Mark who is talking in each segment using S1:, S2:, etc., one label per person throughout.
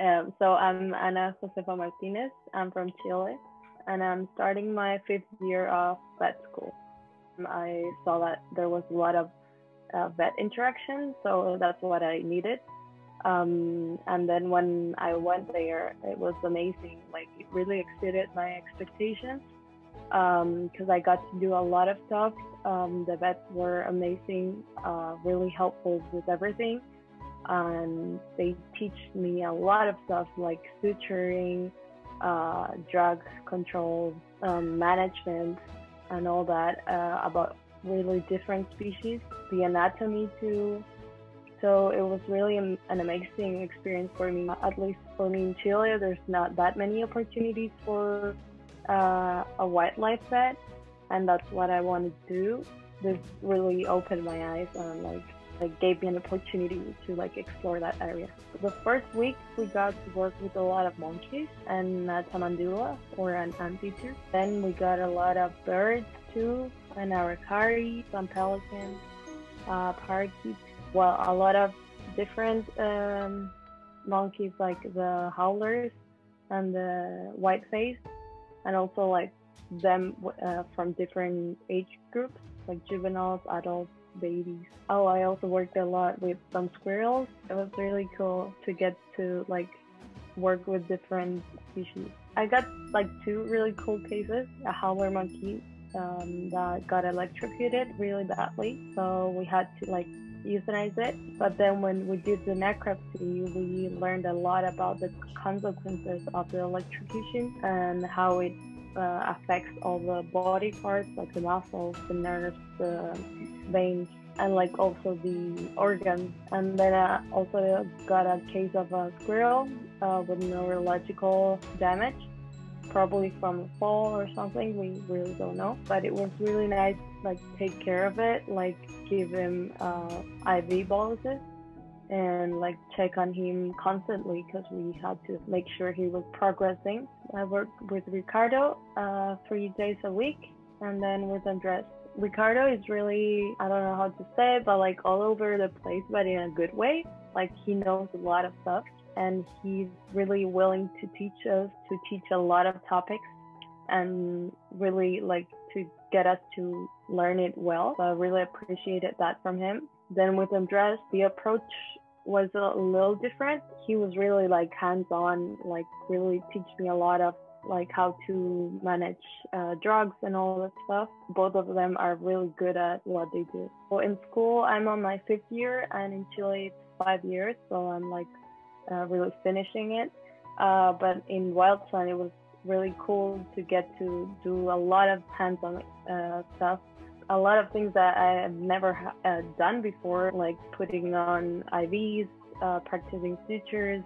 S1: Um, so I'm Ana Josefa Martinez. I'm from Chile, and I'm starting my fifth year of vet school. I saw that there was a lot of uh, vet interaction, so that's what I needed. Um, and then when I went there, it was amazing. Like it really exceeded my expectations because um, I got to do a lot of stuff. Um, the vets were amazing, uh, really helpful with everything and they teach me a lot of stuff like suturing, uh, drug control, um, management, and all that uh, about really different species, the anatomy too. So it was really an amazing experience for me. At least for me in Chile, there's not that many opportunities for uh, a wildlife vet, and that's what I want to do. This really opened my eyes on like like gave me an opportunity to like explore that area. The first week we got to work with a lot of monkeys and uh, tamandua or an anteater. Then we got a lot of birds too, and aracari, some pelicans, uh, parakeets. Well, a lot of different um, monkeys like the howlers and the white face, and also like them uh, from different age groups like juveniles, adults, babies. Oh, I also worked a lot with some squirrels. It was really cool to get to like work with different species. I got like two really cool cases. A howler monkey um, that got electrocuted really badly, so we had to like euthanize it. But then when we did the necropsy, we learned a lot about the consequences of the electrocution and how it uh, affects all the body parts like the muscles, the nerves, the veins, and like also the organs. And then I also got a case of a squirrel uh, with neurological damage, probably from a fall or something. We really don't know. But it was really nice, like take care of it, like give him uh, IV boluses and like check on him constantly because we had to make sure he was progressing. I worked with Ricardo uh, three days a week and then with Andres. Ricardo is really, I don't know how to say it, but like all over the place, but in a good way. Like he knows a lot of stuff and he's really willing to teach us, to teach a lot of topics and really like to get us to learn it well. So I really appreciated that from him. Then with Andres, the approach was a little different. He was really like hands on, like really teach me a lot of like how to manage uh, drugs and all that stuff. Both of them are really good at what they do. So in school, I'm on my fifth year, and in Chile, it's five years. So I'm like uh, really finishing it. Uh, but in Wild Sun, it was really cool to get to do a lot of hands-on uh, stuff a lot of things that I have never uh, done before, like putting on IVs, uh, practicing sutures,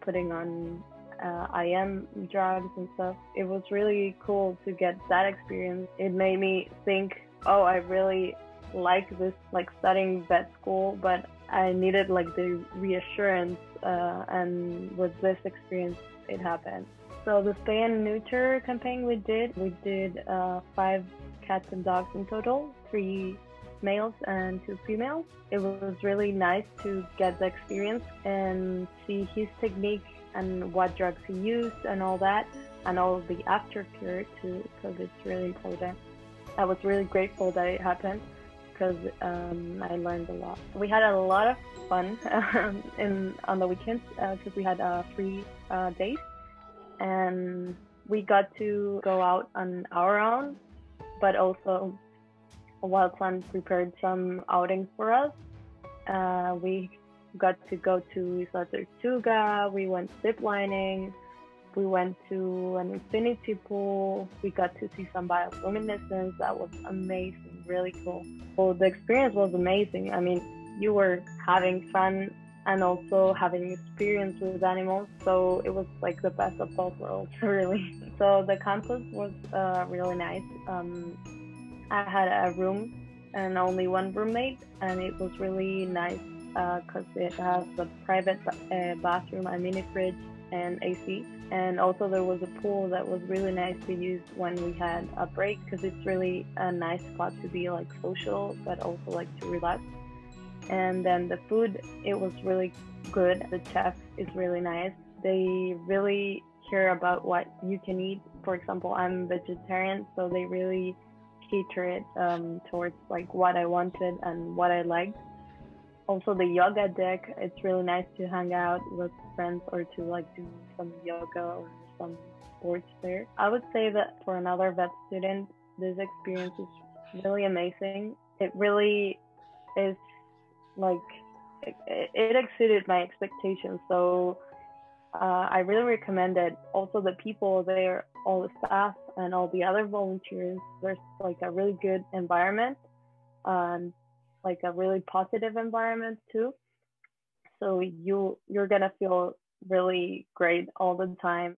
S1: putting on uh, am drugs and stuff. It was really cool to get that experience. It made me think, oh, I really like this, like studying vet school, but I needed like the reassurance, uh, and with this experience, it happened. So the spay and neuter campaign we did, we did uh, five cats and dogs in total, three males and two females. It was really nice to get the experience and see his technique and what drugs he used and all that, and all the after aftercare too, because it's really important. I was really grateful that it happened because um, I learned a lot. We had a lot of fun um, in on the weekends because uh, we had uh, free uh, days, and we got to go out on our own but also Wild Sun prepared some outings for us. Uh, we got to go to Isla Tortuga, we went ziplining, we went to an infinity pool, we got to see some bioluminescence. That was amazing, really cool. Well, the experience was amazing. I mean, you were having fun and also having experience with animals. So it was like the best of both worlds, really. So the campus was uh, really nice. Um, I had a room and only one roommate, and it was really nice because uh, it has a private uh, bathroom, a mini fridge, and AC. And also there was a pool that was really nice to use when we had a break because it's really a nice spot to be like social, but also like to relax and then the food it was really good the chef is really nice they really care about what you can eat. For example, I'm vegetarian, so they really cater it um, towards like what I wanted and what I liked. Also, the yoga deck, it's really nice to hang out with friends or to like do some yoga or some sports there. I would say that for another vet student, this experience is really amazing. It really is like it, it exceeded my expectations. So uh, I really recommend it. Also, the people there, all the staff and all the other volunteers, there's like a really good environment, um, like a really positive environment too. So you you're gonna feel really great all the time.